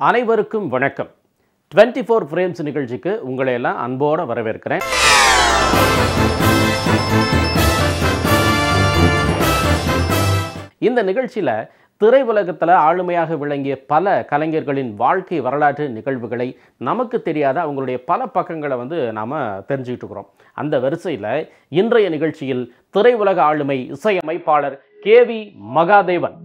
அனைவருக்கும் வணக்கம். 24 four frames நிகழ்ச்சிக்கு உங்களை எல்லாம் அன்போடு வரவேற்கிறேன். இந்த நிகழ்ச்சியில் திரையுலகத்தில் ஆளுமையாக விளங்கிய பல கலைஞர்களின் வாழ்க்கை வரலாற்று நிகழ்வுகளை நமக்கு தெரியாத அவங்களுடைய பல பக்கங்களை வந்து நாம் தெரிஞ்சுக்கிட்டு இருக்கிறோம். அந்த வரிசையில் இன்றைய நிகழ்ச்சியில் திரையுலக ஆளுமை இசையமைப்பாளர் கே வி மகாதேவன்.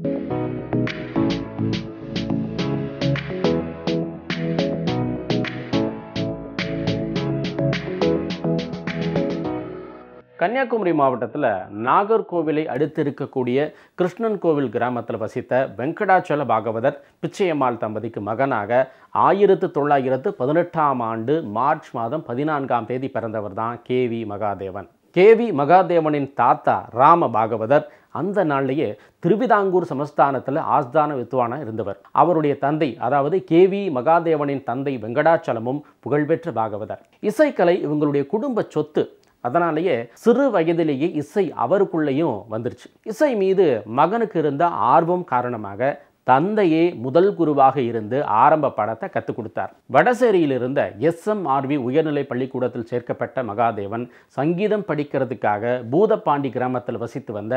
கன்னியாகுமரி மாவட்டத்தில் நாகர்கோவிலை அடுத்து இருக்கக்கூடிய கிருஷ்ணன் கோவில் கிராமத்தில் வசித்த வெங்கடாச்சல பாகவதர் பிச்சையம்மாள் தம்பதிக்கு மகனாக ஆயிரத்து தொள்ளாயிரத்து பதினெட்டாம் ஆண்டு மார்ச் மாதம் பதினான்காம் தேதி பிறந்தவர் தான் K V Mahadevan. K V மகாதேவனின் தாத்தா ராம பாகவதர் அந்த நாள்லேயே திருவிதாங்கூர் சமஸ்தானத்தில் ஆஸ்தான வித்வானா இருந்தவர். அவருடைய தந்தை அதாவது கே வி மகாதேவனின் தந்தை வெங்கடாச்சலமும் புகழ்பெற்ற பாகவதர். இசைக்கலை இவங்களுடைய குடும்ப சொத்து அதனாலேயே சிறு வயதிலேயே இசை அவருக்குள்ளேயும் வந்துருச்சு. இசை மீது மகனுக்கு இருந்த ஆர்வம் காரணமாக தந்தையே முதல் குருவாக இருந்து ஆரம்ப படத்தை கற்றுக் கொடுத்தார். வடசேரியில் இருந்த எஸ்எம்ஆர்வி உயர்நிலை பள்ளிக்கூடத்தில் சேர்க்கப்பட்ட மகாதேவன் சங்கீதம் படிக்கிறதுக்காக பூதப்பாண்டி கிராமத்தில் வசித்து வந்த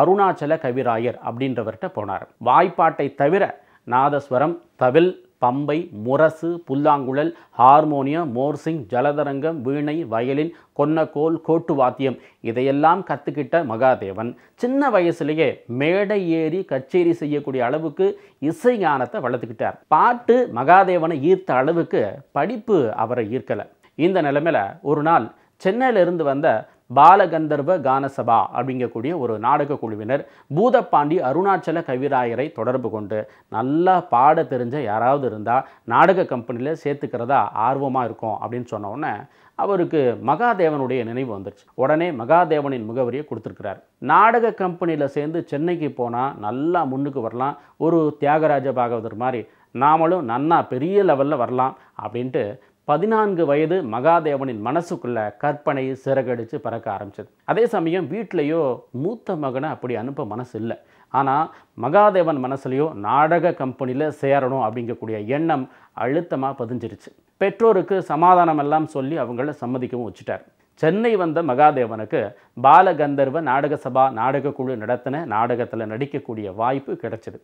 அருணாச்சல கவிராயர் அப்படின்றவர்கிட்ட போனார். வாய்ப்பாட்டை தவிர நாதஸ்வரம் தவில் பம்பை முரசு புல்லாங்குழல் ஹார்மோனியம் மோர்சிங் ஜலதரங்கம் வீணை வயலின் கொன்னக்கோல் கோட்டு வாத்தியம் இதையெல்லாம் கற்றுக்கிட்ட மகாதேவன். சின்ன வயசுலேயே மேடை ஏறி கச்சேரி செய்யக்கூடிய அளவுக்கு இசை ஞானத்தை வளர்த்துக்கிட்டார். பாட்டு மகாதேவனை ஈர்த்த அளவுக்கு படிப்பு அவரை ஈர்க்கலை. இந்த நிலைமையில் ஒரு நாள் சென்னையிலிருந்து வந்த பாலகந்தர்வ கானசபா அப்படிங்கக்கூடிய ஒரு நாடக குழுவினர் பூதப்பாண்டி அருணாச்சல கவிராயரை தொடர்பு கொண்டு நல்லா பாட தெரிஞ்ச யாராவது இருந்தால் நாடக கம்பெனியில் சேர்த்துக்கிறதா ஆர்வமாக இருக்கும் அப்படின்னு சொன்னோடனே அவருக்கு மகாதேவனுடைய நினைவு வந்துருச்சு. உடனே மகாதேவனின் முகவரியை கொடுத்துருக்கிறார். நாடக கம்பெனியில் சேர்ந்து சென்னைக்கு போனால் நல்லா முன்னுக்கு வரலாம். ஒரு தியாகராஜ பாகவதர் மாதிரி நாமளும் நன்னா பெரிய லெவலில் வரலாம் அப்படின்ட்டு பதினான்கு வயது மகாதேவனின் மனசுக்குள்ள கற்பனை சிறகடிச்சு பறக்க ஆரம்பிச்சது. அதே சமயம் வீட்லேயோ மூத்த மகனை அப்படி அனுப்ப மனசு இல்லை ஆனால் மகாதேவன் மனசுலையோ நாடக கம்பெனியில் சேரணும் அப்படிங்கக்கூடிய எண்ணம் அழுத்தமாக பதிஞ்சிருச்சு. பெற்றோருக்கு சமாதானம் எல்லாம் சொல்லி அவங்கள சம்மதிக்கவும் வச்சுட்டார். சென்னை வந்த மகாதேவனுக்கு பாலகந்தர்வ நாடக சபா நாடக குழு நடத்தின நாடகத்தில் நடிக்கக்கூடிய வாய்ப்பு கிடைச்சிது.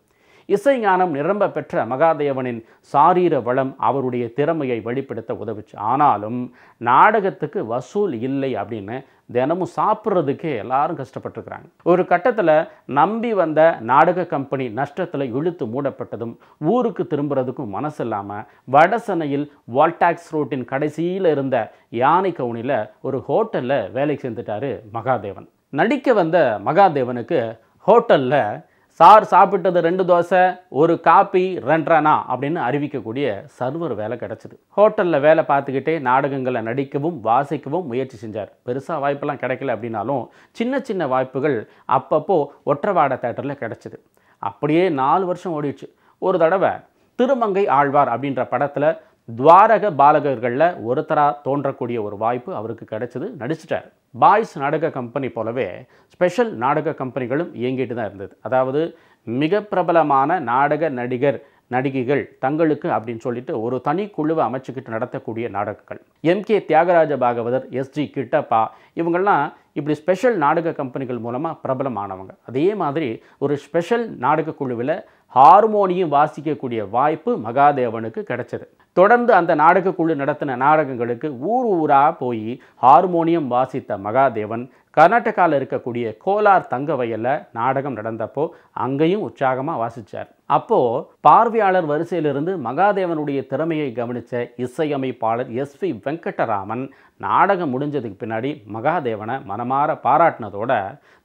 இசைஞானம் நிரம்ப பெற்ற மகாதேவனின் சாரீர வளம் அவருடைய திறமையை வெளிப்படுத்த உதவுச்சு. ஆனாலும் நாடகத்துக்கு வசூல் இல்லை அப்படின்னு தினமும் சாப்பிட்றதுக்கே எல்லாரும் கஷ்டப்பட்டுருக்குறாங்க. ஒரு கட்டத்தில் நம்பி வந்த நாடக கம்பெனி நஷ்டத்தில் இழுத்து மூடப்பட்டதும் ஊருக்கு திரும்புறதுக்கும் மனசு இல்லாமல் வடசென்னையில் வால்டாக்ஸ் ரோட்டின் கடைசியில் இருந்த யானை கவுனியில் ஒரு ஹோட்டலில் வேலைக்கு சேர்ந்துட்டாரு மகாதேவன். நடிக்க வந்த மகாதேவனுக்கு ஹோட்டலில் சார் சாப்பிட்டது ரெண்டு தோசை ஒரு காப்பி ரெண்டரனா அப்படின்னு அறிவிக்கக்கூடிய சர்வர் வேலை கிடச்சிது. ஹோட்டலில் வேலை பார்த்துக்கிட்டே நாடகங்களை நடிக்கவும் வாசிக்கவும் முயற்சி செஞ்சார். பெருசாக வாய்ப்பெல்லாம் கிடைக்கல அப்படின்னாலும் சின்ன சின்ன வாய்ப்புகள் அப்பப்போ ஒற்றவாட தேட்டரில் கிடச்சிது. அப்படியே நாலு வருஷம் ஓடிடுச்சு. ஒரு தடவை திருமங்கை ஆழ்வார் அப்படின்ற படத்தில் துவாரக பாலகர்களில் ஒருத்தராக தோன்றக்கூடிய ஒரு வாய்ப்பு அவருக்கு கிடைச்சது. நடிச்சிட்டார். பாய்ஸ் நாடக கம்பெனி போலவே ஸ்பெஷல் நாடக கம்பெனிகளும் இயங்கிட்டு தான் இருந்தது. அதாவது மிக பிரபலமான நாடக நடிகர் நடிகைகள் தங்களுக்கு அப்படின்னு சொல்லிட்டு ஒரு தனி குழுவை அமைச்சுக்கிட்டு நடத்தக்கூடிய நாடகங்கள். M K Thyagaraja Bhagavathar SG Kittappa இவங்கெல்லாம் இப்படி ஸ்பெஷல் நாடக கம்பெனிகள் மூலமாக பிரபலமானவங்க. அதே மாதிரி ஒரு ஸ்பெஷல் நாடக குழுவில் ஹார்மோனியம் வாசிக்கக்கூடிய வாய்ப்பு மகாதேவனுக்கு கிடைச்சது. தொடர்ந்து அந்த நாடக குழு நடத்தின நாடகங்களுக்கு ஊர் ஊராக போய் ஹார்மோனியம் வாசித்த மகாதேவன் கர்நாடகாவில் இருக்கக்கூடிய கோலார் தங்க வயலில் நாடகம் நடந்தப்போ அங்கேயும் உற்சாகமாக வாசித்தார் அப்போது பார்வையாளர் வரிசையிலிருந்து மகாதேவனுடைய திறமையை கவனித்த இசையமைப்பாளர் எஸ் வி வெங்கடராமன் நாடகம் முடிஞ்சதுக்கு பின்னாடி மகாதேவனை மனமாற பாராட்டினதோட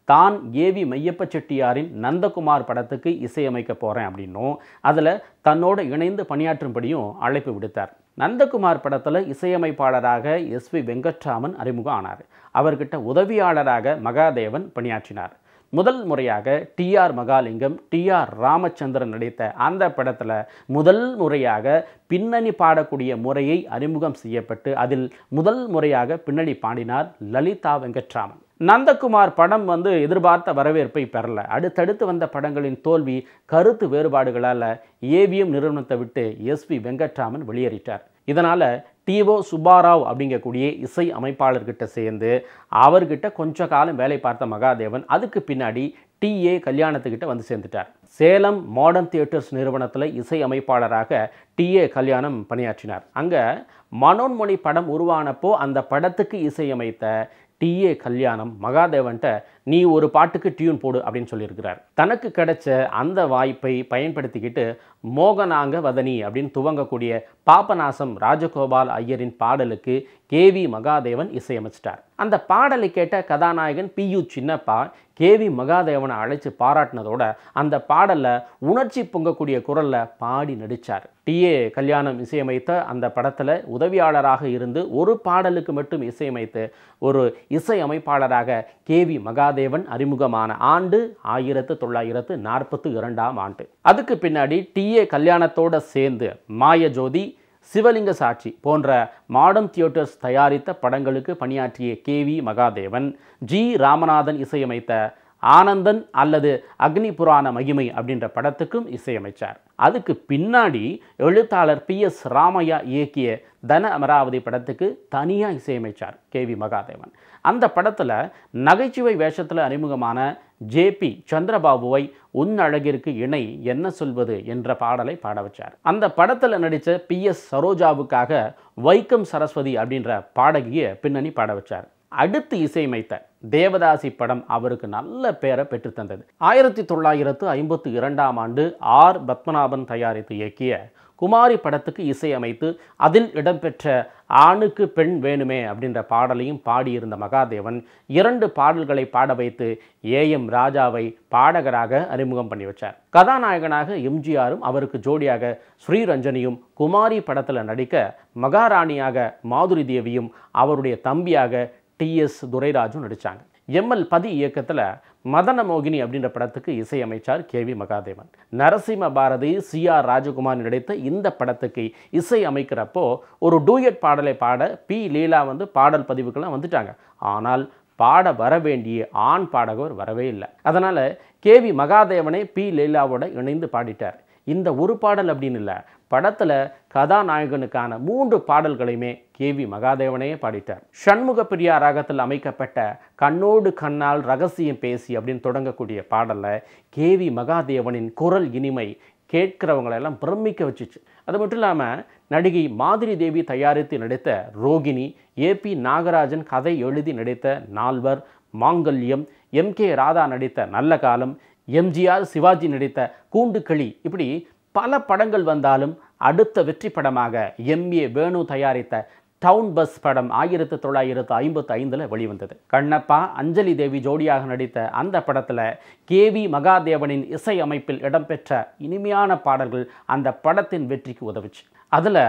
தான் ஏவி மையப்ப செட்டியாரின் நந்தகுமார் படத்துக்கு இசையமைக்க போகிறேன் அப்படின்னும் அதில் தன்னோடு இணைந்து பணியாற்றும்படியும் அழைப்பு விடுத்தார். நந்தகுமார் படத்தில் இசையமைப்பாளராக எஸ் வி வெங்கட்ராமன் அறிமுகம் ஆனார். அவர்கிட்ட உதவியாளராக மகாதேவன் பணியாற்றினார். முதல் முறையாக டிஆர் மகாலிங்கம் டிஆர் ராமச்சந்திரன் நடித்த அந்த படத்தில் முதல் முறையாக பின்னணி பாடக்கூடிய முறையை அறிமுகம் செய்யப்பட்டு அதில் முதல் முறையாக பின்னணி பாடினார் லலிதா வெங்கட்ராமன். நந்தகுமார் படம் வந்து எதிர்பார்த்த வரவேற்பை பெறல. அடுத்தடுத்து வந்த படங்களின் தோல்வி கருத்து வேறுபாடுகளால் ஏவிஎம் நிறுவனத்தை விட்டு எஸ்பி வெங்கட்ராமன் வெளியேறிட்டார். இதனால் டிஓ சுப்பாராவ் அப்படிங்கக்கூடிய இசை அமைப்பாளர்கிட்ட சேர்ந்து அவர்கிட்ட கொஞ்ச காலம் வேலை பார்த்த மகாதேவன் அதுக்கு பின்னாடி டிஏ கல்யாணத்துக்கிட்ட வந்து சேர்ந்துட்டார். சேலம் மாடர்ன் தியேட்டர்ஸ் நிறுவனத்தில் இசை அமைப்பாளராக டிஏ கல்யாணம் பணியாற்றினார். அங்கே மனோன்மொழி படம் உருவானப்போ அந்த படத்துக்கு இசையமைத்த டிஏ கல்யாணம் மகாதேவன்ட்ட நீ ஒரு பாட்டுக்கு டியூன் போடு அப்படின்னு சொல்லியிருக்கிறார். தனக்கு கிடைச்ச அந்த வாய்ப்பை பயன்படுத்திக்கிட்டு மோகனாங்க வதனி அப்படின்னு துவங்கக்கூடிய பாபநாசம் ராஜகோபால் ஐயரின் பாடலுக்கு கேவி மகாதேவன் இசையமைச்சிட்டார். அந்த பாடலை கேட்ட கதாநாயகன் பி யு சின்னப்பா கேவி மகாதேவனை அழைச்சி பாராட்டினதோட அந்த பாடலை உணர்ச்சி பொங்கக்கூடிய குரலில் பாடி நடித்தார் டிஏ கல்யாணம் இசையமைத்த அந்த படத்தில் உதவியாளராக இருந்து ஒரு பாடலுக்கு மட்டும் இசையமைத்து ஒரு இசையமைப்பாளராக கே வி மகாதேவன் அறிமுகமான ஆண்டு ஆயிரத்து தொள்ளாயிரத்து நாற்பத்து இரண்டாம் ஆண்டு. அதுக்கு பின்னாடி டிஏ கல்யாணத்தோட சேர்ந்து மாயஜோதி சிவலிங்க சாட்சி போன்ற மாடர்ன் தியேட்டர்ஸ் தயாரித்த படங்களுக்கு பணியாற்றிய K. We. Mahadevan G. Ramanathan இசையமைத்த ஆனந்தன் அல்லது அக்னி புராண மகிமை அப்படின்ற படத்துக்கும் இசையமைச்சார். அதுக்கு பின்னாடி எழுத்தாளர் பி எஸ் ராமையா இயக்கிய தன அமராவதி படத்துக்கு தனியாக இசையமைச்சார் கேவி மகாதேவன். அந்த படத்தில் நகைச்சுவை வேஷத்தில் அறிமுகமான ஜேபி சந்திரபாபுவை உன் அழகிற்கு இணை என்ன சொல்வது என்ற பாடலை பாட வச்சார். அந்த படத்தில் நடித்த பி எஸ் சரோஜாவுக்காக வைக்கம் சரஸ்வதி அப்படின்ற பாடகியை பின்னணி பாட வச்சார். அடுத்து இசையமைத்த தேவதாசி படம் அவருக்கு நல்ல பெயரை பெற்றுத்தந்தது ஆயிரத்தி தொள்ளாயிரத்து ஐம்பத்தி இரண்டாம் ஆண்டு ஆர். பத்மநாபன் தயாரித்து இயக்கிய குமாரி படத்துக்கு இசையமைத்து அதில் இடம்பெற்ற ஆணுக்கு பெண் வேணுமே அப்படின்ற பாடலையும் பாடியிருந்த மகாதேவன் இரண்டு பாடல்களை பாட வைத்து ஏ. எம். ராஜாவை பாடகராக அறிமுகம் பண்ணி வச்சார். கதாநாயகனாக எம்ஜிஆரும் அவருக்கு ஜோடியாக ஸ்ரீரஞ்சனியும் குமாரி படத்தில் நடிக்க மகாராணியாக மாதுரி தேவியும் அவருடைய தம்பியாக டிஎஸ் துரைராஜும் நடித்தாங்க எம்எல் பதி இயக்கத்தில் மதன மோகினி அப்படின்ற படத்துக்கு இசையமைச்சார் K V Mahadevan. Narasimha Bharathi C R Rajakumar நடித்த இந்த படத்துக்கு இசை அமைக்கிறப்போ ஒரு டூயட் பாடலை பாட பி லீலா வந்து பாடல் பதிவுக்கெல்லாம் வந்துட்டாங்க. ஆனால் பாட வர வேண்டிய ஆண் பாடகர் வரவே இல்லை. அதனால் கேவி மகாதேவனை பி லீலாவோட இணைந்து பாடிட்டார். இந்த ஒரு பாடல் அப்படின்னு இல்லை படத்தில் கதாநாயகனுக்கான மூன்று பாடல்களையுமே கேவி மகாதேவனையே பாடிட்டார். சண்முக பிரியா ராகத்தில் அமைக்கப்பட்ட கண்ணோடு கண்ணால் ரகசியம் பேசி அப்படின்னு தொடங்கக்கூடிய பாடலில் கேவி மகாதேவனின் குரல் இனிமை கேட்கிறவங்களெல்லாம் பிரமிக்க வச்சுச்சு. அது மட்டும் இல்லாமல் நடிகை மாதிரி தேவி தயாரித்து நடித்த ரோகிணி ஏபி நாகராஜன் கதை எழுதி நடித்த நால்வர் மாங்கல்யம் எம் கே ராதா நடித்த நல்ல காலம் எம்ஜிஆர் சிவாஜி நடித்த கூண்டுக்களி. இப்படி பல படங்கள் வந்தாலும் அடுத்த வெற்றி படமாக எம்ஏ வேணு தயாரித்த டவுன் பஸ் படம் ஆயிரத்து தொள்ளாயிரத்து ஐம்பத்து ஐந்தில் வெளிவந்தது. கண்ணப்பா அஞ்சலி தேவி ஜோடியாக நடித்த அந்த படத்தில் கேவி மகாதேவனின் இசை அமைப்பில் இடம்பெற்ற இனிமையான பாடல்கள் அந்த படத்தின் வெற்றிக்கு உதவுச்சு. அதில்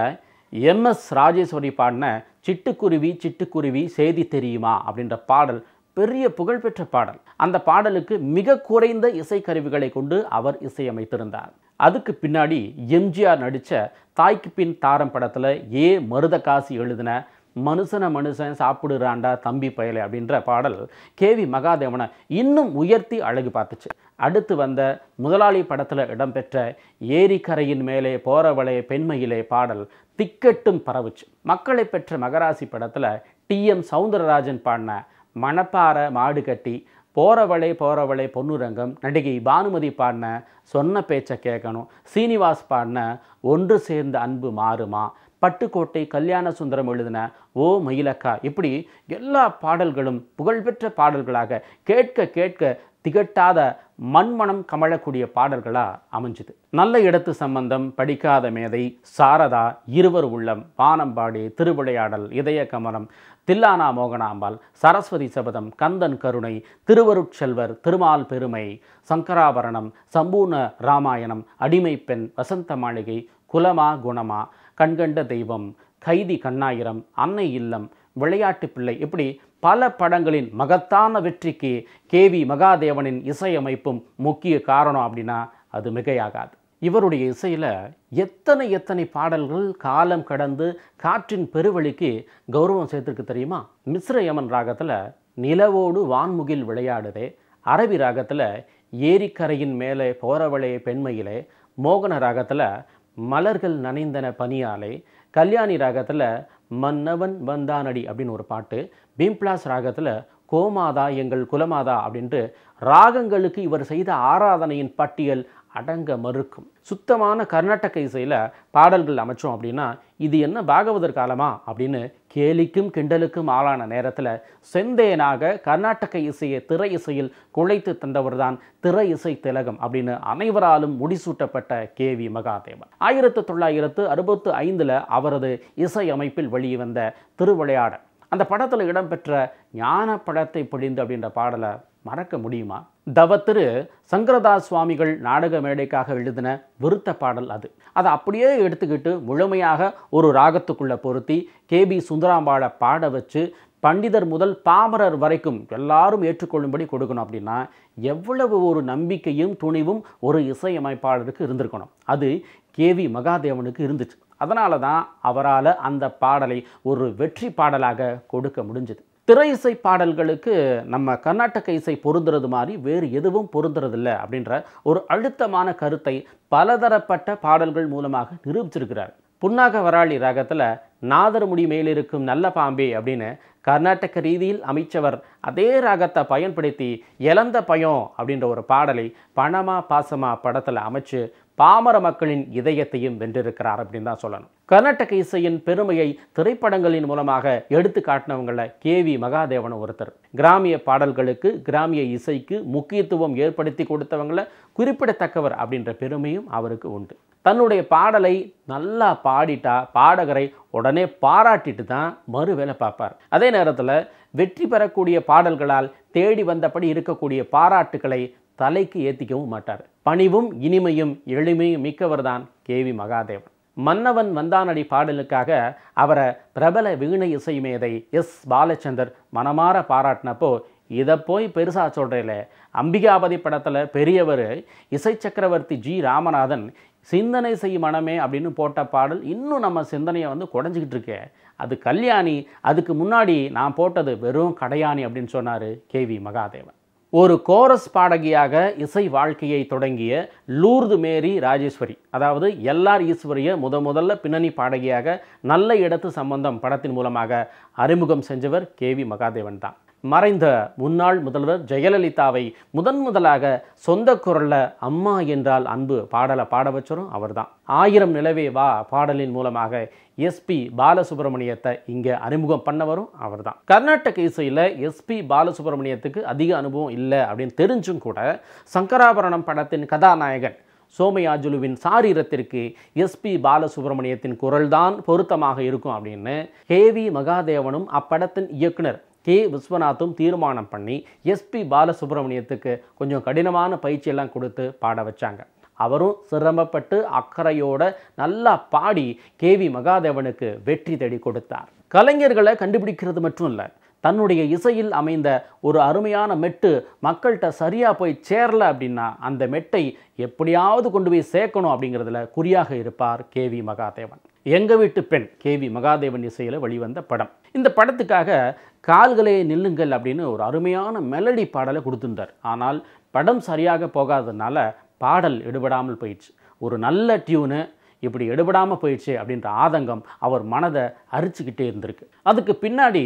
எம்எஸ் ராஜேஸ்வரி பாடின சிட்டுக்குருவி சிட்டுக்குருவி செய்தி தெரியுமா அப்படின்ற பாடல் பெரிய புகழ்பெற்ற பாடல். அந்த பாடலுக்கு மிக குறைந்த இசைக்கருவிகளை கொண்டு அவர் இசையமைத்திருந்தார். அதுக்கு பின்னாடி எம்ஜிஆர் நடித்த தாய்க்கு பின் தாரம் படத்தில் ஏ மருதகாசி எழுதின மனுஷனை மனுஷன் சாப்பிடுறாண்டா தம்பி பயலை அப்படின்ற பாடல் கேவி மகாதேவனை இன்னும் உயர்த்தி அழகு பார்த்துச்சு. அடுத்து வந்த முதலாளி படத்தில் இடம்பெற்ற ஏரிக்கரையின் மேலே போறவளே பெண்மையிலே பாடல் திக்கெட்டும் பரவுச்சு. மக்களை பெற்ற மகராசி படத்தில் டி எம் சவுந்தரராஜன் பாடின மணப்பாறை மாடு கட்டி போறவளே போறவளே பொன்னுரங்கம் நடிகை பானுமதி பாடின சொன்ன பேச்சை கேட்கணும் சீனிவாஸ் பாடின ஒன்று சேர்ந்த அன்பு மாறுமா பட்டுக்கோட்டை கல்யாண சுந்தரம் எழுதின ஓ மயிலக்கா இப்படி எல்லா பாடல்களும் புகழ்பெற்ற பாடல்களாக கேட்க கேட்க திகட்டாத மண்மணம் கமழக்கூடிய பாடல்களாக அமைஞ்சுது. நல்ல இடத்து சம்பந்தம் படிக்காத மேதை சாரதா இருவர் உள்ளம் வானம்பாடி திருவிளையாடல் இதய கமலம் தில்லானா மோகனாம்பாள் சரஸ்வதி சபதம் கந்தன் கருணை திருவருட்செல்வர் திருமால் பெருமை சங்கராபரணம் சம்பூர்ண ராமாயணம் அடிமை பெண் வசந்த மாளிகை குலமா குணமா கண்கண்ட தெய்வம் கைதி கண்ணாயிரம் அன்னை இல்லம் விளையாட்டு பிள்ளை இப்படி பல படங்களின் மகத்தான வெற்றிக்கு கே வி மகாதேவனின் இசையமைப்பும் முக்கிய காரணம் அப்படின்னா அது மிகையாகாது. இவருடைய இசையில் எத்தனை எத்தனை பாடல்கள் காலம் கடந்து காற்றின் பெருவழிக்கு கௌரவம் சேர்த்துருக்கு தெரியுமா? மிஸ்ர யமன் ராகத்தில் நிலவோடு வான்முகில் விளையாடுதே அரபி ராகத்தில் ஏரிக்கரையின் மேலே போறவளே பெண்மையிலே மோகன ராகத்தில் மலர்கள் நனைந்தன பனியாலே கல்யாணி ராகத்தில் மன்னவன் வந்தானடி அப்படின்னு ஒரு பாட்டு. பீம்ப்ளாஸ் ராகத்தில் கோமாதா எங்கள் குலமாதா அப்படின்ட்டு ராகங்களுக்கு இவர் செய்த ஆராதனையின் பட்டியல் அடங்க மறுக்கும். சுத்தமான கர்நாடக இசையில் பாடல்கள் அமைச்சோம் அப்படின்னா இது என்ன பாகவதர் காலமா? அப்படின்னு கேலிக்கும் கிண்டலுக்கும் ஆளான நேரத்தில் செந்தேனாக கர்நாடக இசையை திரை இசையில் குழைத்து தந்தவர்தான் திரை இசை திலகம் அப்படின்னு அனைவராலும் முடிசூட்டப்பட்ட கே வி மகாதேவன். ஆயிரத்து தொள்ளாயிரத்து அறுபத்து ஐந்தில் அவரது இசை அமைப்பில் வெளிவந்த திருவிளையாட அந்த படத்தில் இடம்பெற்ற ஞான படத்தை பொழிந்து அப்படின்ற பாடலை மறக்க முடியுமா? தவத்திரு சங்கரதாஸ் சுவாமிகள் நாடக மேடைக்காக எழுதின விருத்த பாடல் அது. அதை அப்படியே எடுத்துக்கிட்டு முழுமையாக ஒரு ராகத்துக்குள்ளே பொருத்தி கே பி சுந்தராம்பாளை பாட வச்சு பண்டிதர் முதல் பாமரர் வரைக்கும் எல்லாரும் ஏற்றுக்கொள்ளும்படி கொடுக்கணும் அப்படின்னா எவ்வளவு ஒரு நம்பிக்கையும் துணிவும் ஒரு இசையமைப்பாளருக்கு இருந்திருக்கணும். அது கேவி மகாதேவனுக்கு இருந்துச்சு. அதனால தான் அவரால் அந்த பாடலை ஒரு வெற்றி பாடலாக கொடுக்க முடிஞ்சது. திரை இசை பாடல்களுக்கு நம்ம கர்நாடக இசை பொருந்துறது மாதிரி வேறு எதுவும் பொருந்துறதில்ல அப்படின்ற ஒரு அழுத்தமான கருத்தை பலதரப்பட்ட பாடல்கள் மூலமாக நிரூபிச்சிருக்கிறார். புன்னாக வராளி ராகத்தில் நாதர்முடி மேலிருக்கும் நல்ல பாம்பே அப்படின்னு கர்நாடக ரீதியில் அமைச்சவர் அதே ராகத்தை பயன்படுத்தி இழந்த பயம் அப்படின்ற ஒரு பாடலை பணமா பாசமா படத்தில் அமைச்சு பாமர மக்களின் இதயத்தையும் வென்றிருக்கிறார் அப்படின்னு தான் சொல்லணும். கர்நாடக இசையின் பெருமையை திரைப்படங்களின் மூலமாக எடுத்து காட்டினவங்கள கே வி மகாதேவன் ஒருத்தர். கிராமிய பாடல்களுக்கு கிராமிய இசைக்கு முக்கியத்துவம் ஏற்படுத்தி கொடுத்தவங்கள குறிப்பிடத்தக்கவர் அப்படின்ற பெருமையும் அவருக்கு உண்டு. தன்னுடைய பாடலை நல்லா பாடிட்டா பாடகரை உடனே பாராட்டிட்டு தான் மறு வேலை பார்ப்பார். அதே நேரத்தில் வெற்றி பெறக்கூடிய பாடல்களால் தேடி வந்தபடி இருக்கக்கூடிய பாராட்டுக்களை தலைக்கு ஏற்றிக்கவும் மாட்டார். பணிவும் இனிமையும் எளிமையும் மிக்கவர்தான் கேவி மகாதேவன். மன்னவன் வந்தானடி பாடலுக்காக அவரை பிரபல வீணை இசை மேதை எஸ். பாலச்சந்தர் மனமாற பாராட்டினப்போ இதை போய் பெருசாக சொல்கிறேல அம்பிகாபதி படத்தில் பெரியவர் இசை சக்கரவர்த்தி ஜி. ராமநாதன் சிந்தனை செய் மனமே அப்படின்னு போட்ட பாடல் இன்னும் நம்ம சிந்தனையை வந்து குறைஞ்சிக்கிட்டு இருக்கே. அது கல்யாணி அதுக்கு முன்னாடி நான் போட்டது வெறும் கடையாணி அப்படின்னு சொன்னார் கேவி மகாதேவன். ஒரு கோரஸ் பாடகியாக இசை வாழ்க்கையை தொடங்கிய லூர்து மேரி ராஜேஸ்வரி அதாவது எல்ஆர் ஈஸ்வரிய முத முதல்ல பின்னணி பாடகியாக நல்ல இடத்து சம்பந்தம் படத்தின் மூலமாக அறிமுகம் செஞ்சவர் கே வி மகாதேவன் தான். மறைந்த முன்னாள் முதல்வர் ஜெயலலிதாவை முதன் முதலாக சொந்த குரலில் அம்மா என்றால் அன்பு பாடலை பாட வச்சரும் அவர்தான். ஆயிரம் நிலவே வா பாடலின் மூலமாக எஸ்பி பாலசுப்ரமணியத்தை இங்கே அறிமுகம் பண்ணவரும் அவர்தான். கர்நாடக இசையில் எஸ்பி பாலசுப்ரமணியத்துக்கு அதிக அனுபவம் இல்லை அப்படின்னு தெரிஞ்சும் கூட சங்கராபரணம் படத்தின் கதாநாயகன் சோமயாஜுலுவின் சாரீரத்திற்கு எஸ்பி பாலசுப்ரமணியத்தின் குரல்தான் பொருத்தமாக இருக்கும் அப்படின்னு ஹேவி மகாதேவனும் அப்படத்தின் இயக்குனர் கே விஸ்வநாத்தும் தீர்மானம் பண்ணி எஸ்பி பாலசுப்ரமணியத்துக்கு கொஞ்சம் கடினமான பயிற்சியெல்லாம் கொடுத்து பாட வச்சாங்க. அவரும் சிரமப்பட்டு அக்கறையோட நல்லா பாடி கேவி மகாதேவனுக்கு வெற்றி தேடி கொடுத்தார். கலைஞர்களை கண்டுபிடிக்கிறது மட்டும் இல்லை தன்னுடைய இசையில் அமைந்த ஒரு அருமையான மெட்டு மக்கள்கிட்ட சரியாக போய் சேரல அப்படின்னா அந்த மெட்டை எப்படியாவது கொண்டு போய் சேர்க்கணும் அப்படிங்கிறதுல குறியாக இருப்பார் கேவி மகாதேவன். எங்கள் வீட்டு பெண் கேவி மகாதேவன் இசையில் வெளிவந்த படம். இந்த படத்துக்காக கால்களே நில்லுங்கள் அப்படின்னு ஒரு அருமையான மெலடி பாடலை கொடுத்துருந்தார். ஆனால் படம் சரியாக போகாததுனால பாடல் எடுபடாமல் போயிடுச்சு. ஒரு நல்ல டியூனு இப்படி எடுபடாமல் போயிடுச்சு அப்படின்ற ஆதங்கம் அவர் மனதை அரிச்சுக்கிட்டே இருந்திருக்கு. அதுக்கு பின்னாடி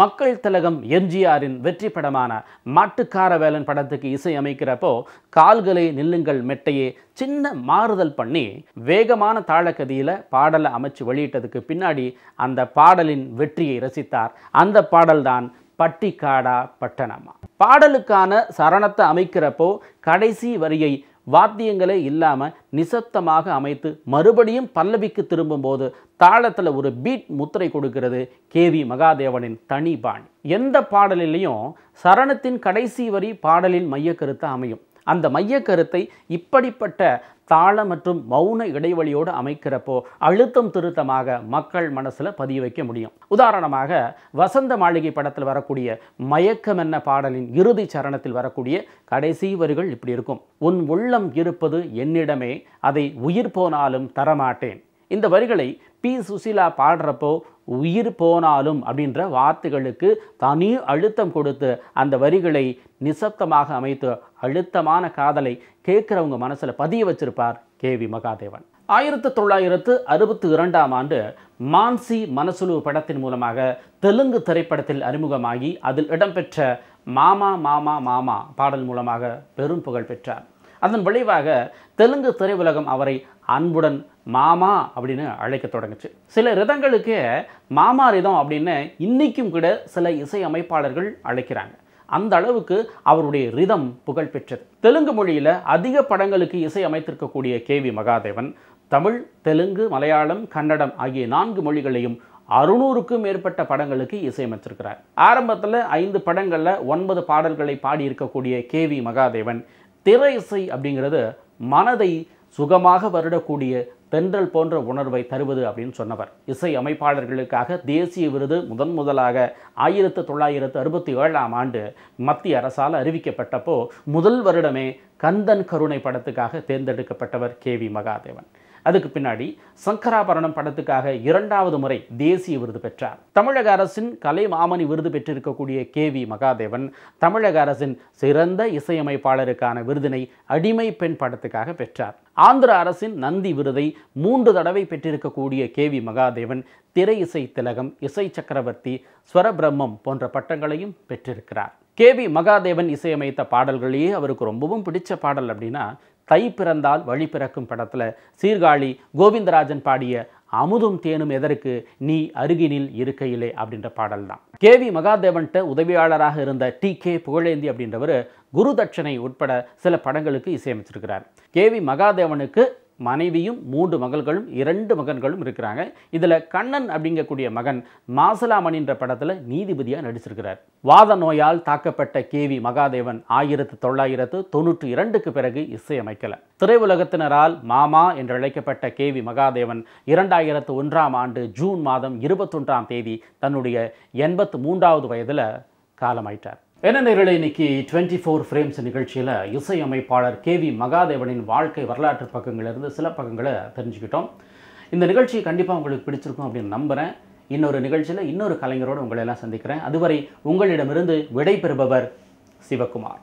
மக்கள் திலகம் எம்ஜிஆரின் வெற்றி படமான மாட்டுக்கார வேலன் படத்துக்கு இசை அமைக்கிறப்போ கால்களை நில்லுங்கள் மெட்டையே சின்ன மாறுதல் பண்ணி வேகமான தாளக்கதியில் பாடலை அமைச்சு வெளியிட்டதுக்கு பின்னாடி அந்த பாடலின் வெற்றியை ரசித்தார். அந்த பாடல்தான் பட்டிக்காடா பட்டணமா. பாடலுக்கான சரணத்தை அமைக்கிறப்போ கடைசி வரியை வாத்தியங்களே இல்லாமல் நிசப்தமாக அமைத்து மறுபடியும் பல்லவிக்கு திரும்பும்போது தாளத்தில் ஒரு பீட் முத்திரை கொடுக்கிறது கேவி மகாதேவனின் தனி பாணி. எந்த பாடலிலையும் சரணத்தின் கடைசி வரி பாடலின் மையக்கருத்தை அமையும். அந்த மையக்கருத்தை இப்படிப்பட்ட தாள மற்றும் மௌன இடைவெளியோடு அமைக்கிறப்போ அழுத்தம் திருத்தமாக மக்கள் மனசில் பதிய வைக்க முடியும். உதாரணமாக வசந்த மாளிகை படத்தில் வரக்கூடிய மயக்கம் என்ன பாடலின் இறுதி சரணத்தில் வரக்கூடிய கடைசி வரிகள் இப்படி இருக்கும். உன் உள்ளம் இருப்பது என்னிடமே அதை உயிர் போனாலும் தரமாட்டேன். இந்த வரிகளை பி. சுசீலா பாடுறப்போ உயிர் போனாலும் அப்படின்ற வார்த்தைகளுக்கு தனி அழுத்தம் கொடுத்து அந்த வரிகளை நிசப்தமாக அமைத்து அழுத்தமான காதலை கேட்குறவங்க மனசில் பதிய வச்சிருப்பார் கே வி மகாதேவன். ஆயிரத்து தொள்ளாயிரத்து அறுபத்தி இரண்டாம் ஆண்டு மான்சி மனசுலு படத்தின் மூலமாக தெலுங்கு திரைப்படத்தில் அறிமுகமாகி அதில் இடம்பெற்ற மாமா மாமா மாமா பாடல் மூலமாக பெரும் புகழ் பெற்றார். அதன் விளைவாக தெலுங்கு திரையுலகம் அவரை அன்புடன் மாமா அப்படின்னு அழைக்க தொடங்குச்சு. சில ரிதங்களுக்கு மாமா ரிதம் அப்படின்னு இன்னைக்கும் கூட சில இசை அமைப்பாளர்கள் அழைக்கிறாங்க. அந்த அளவுக்கு அவருடைய ரிதம் புகழ் பெற்றது தெலுங்கு மொழியில் அதிக படங்களுக்கு இசை அமைத்திருக்கக்கூடிய கே வி மகாதேவன் தமிழ் தெலுங்கு மலையாளம் கன்னடம் ஆகிய நான்கு மொழிகளையும் அறுநூறுக்கும் மேற்பட்ட படங்களுக்கு இசையமைச்சிருக்கிறார் ஆரம்பத்தில் ஐந்து படங்களில் ஒன்பது பாடல்களை பாடியிருக்கக்கூடிய கே வி மகாதேவன் திரை இசை அப்படிங்கிறது மனதை சுகமாக வருடக்கூடிய தென்றல் போன்ற உணர்வை தருவது அப்படின்னு சொன்னவர். இசை அமைப்பாளர்களுக்காக தேசிய விருது முதன் முதலாக ஆயிரத்து தொள்ளாயிரத்து அறுபத்தி ஏழாம் ஆண்டு மத்திய அரசால் அறிவிக்கப்பட்டப்போ முதல் வருடமே கந்தன் கருணை படத்துக்காக தேர்ந்தெடுக்கப்பட்டவர் கே வி மகாதேவன். அதுக்கு பின்னாடி சங்கராபரணம் படத்துக்காக இரண்டாவது முறை தேசிய விருது பெற்றார். தமிழக அரசின் கலை மாமணி விருது பெற்றிருக்கக்கூடிய கே வி மகாதேவன் தமிழக அரசின் சிறந்த இசையமைப்பாளருக்கான விருதினை அடிமை பெண் படத்துக்காக பெற்றார். ஆந்திர அரசின் நந்தி விருதை மூன்று தடவை பெற்றிருக்கக்கூடிய கே வி மகாதேவன் திரை இசை திலகம் இசை சக்கரவர்த்தி ஸ்வரபிரம்மம் போன்ற பட்டங்களையும் பெற்றிருக்கிறார். கே வி மகாதேவன் இசையமைத்த பாடல்களையே அவருக்கு ரொம்பவும் பிடிச்ச பாடல் அப்படின்னா தை பிறந்தால் வழி பிறக்கும் படத்தில் சீர்காழி கோவிந்தராஜன் பாடிய அமுதும் தேனும் எதற்கு நீ அருகினில் இருக்கையிலே அப்படின்ற பாடல் தான் கே வி மகாதேவன்ட்ட உதவியாளராக இருந்த டி கே புகழேந்தி அப்படின்றவர் குருதட்சணை உட்பட சில படங்களுக்கு இசையமைச்சிருக்கிறார். கே வி மகாதேவனுக்கு மனைவியும் மூன்று மகள்களும் இரண்டு மகன்களும் இருக்கிறாங்க. இதில் கண்ணன் அப்படிங்கக்கூடிய மகன் மாசலாமணின்ற படத்தில் நீதிபதியாக நடிச்சிருக்கிறார். வாத நோயால் தாக்கப்பட்ட கே வி மகாதேவன் ஆயிரத்து தொள்ளாயிரத்து தொண்ணூற்றி இரண்டுக்கு பிறகு இசையமைக்கல. திரையுலகத்தினரால் மாமா என்று அழைக்கப்பட்ட கே வி மகாதேவன் இரண்டாயிரத்து ஒன்றாம் ஆண்டு ஜூன் மாதம் இருபத்தொன்றாம் தேதி தன்னுடைய எண்பத்து மூன்றாவது வயதில் காலமாயிட்டார். என்ன நேரலை இன்னைக்கு டுவெண்ட்டி ஃபோர் ஃப்ரேம்ஸ் நிகழ்ச்சியில் இசையமைப்பாளர் கே வி மகாதேவனின் வாழ்க்கை வரலாற்று பக்கங்களிலிருந்து சில பக்கங்களை தெரிஞ்சுக்கிட்டோம். இந்த நிகழ்ச்சி கண்டிப்பாக உங்களுக்கு பிடிச்சிருக்கும் அப்படின்னு நம்புகிறேன் இன்னொரு நிகழ்ச்சியில் இன்னொரு கலைஞரோடு உங்களை எல்லாம் சந்திக்கிறேன். அதுவரை உங்களிடமிருந்து விடை பெறுபவர் சிவகுமார்.